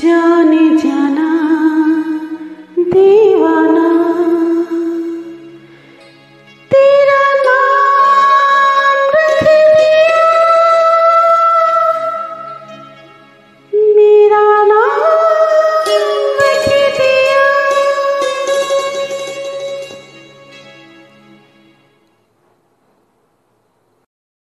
জানে জানা দিয়ে